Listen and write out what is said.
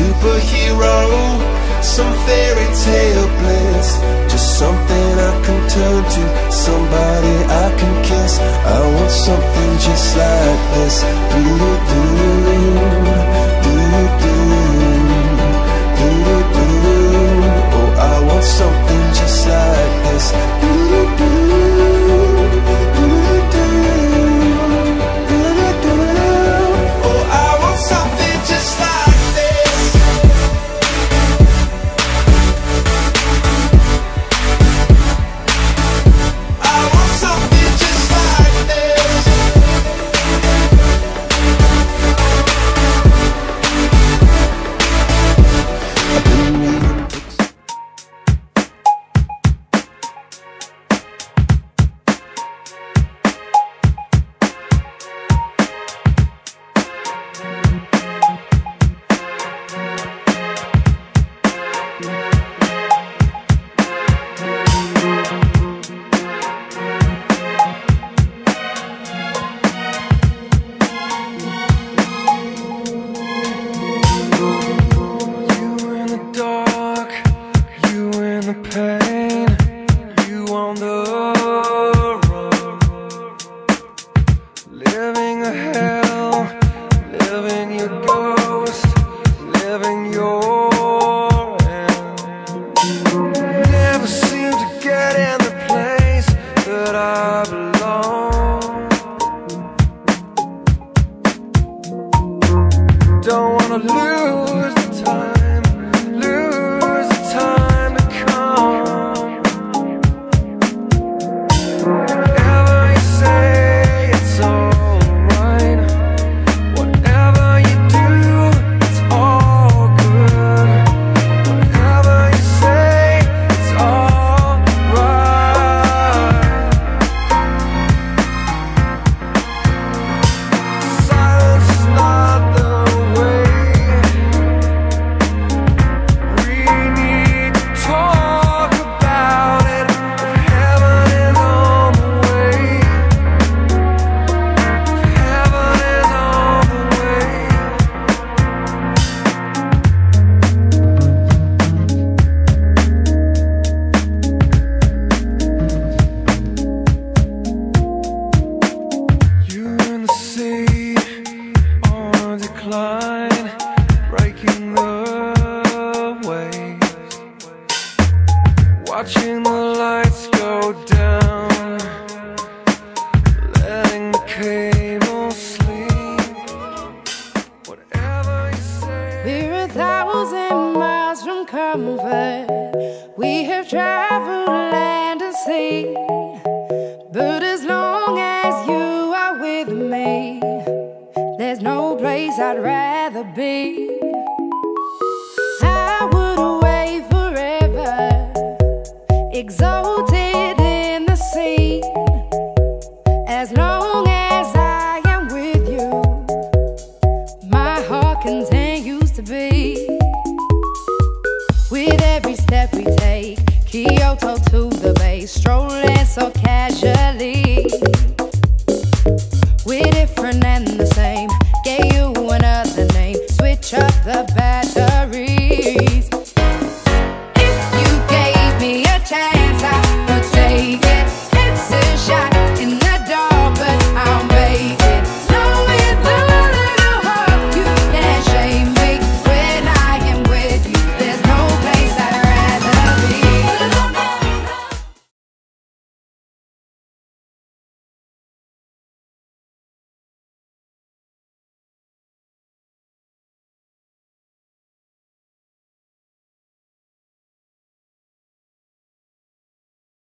superhero, some fairy tale bliss. Just something I can turn to, somebody I can the waves, watching the lights go down, letting the cable sleep. Whatever you say. We're a thousand miles from comfort. We have traveled land and sea. But as long as you are with me, there's no place I'd rather be. Exalted in the sea. As long as I am with you, my heart continues to beat. With every step we take,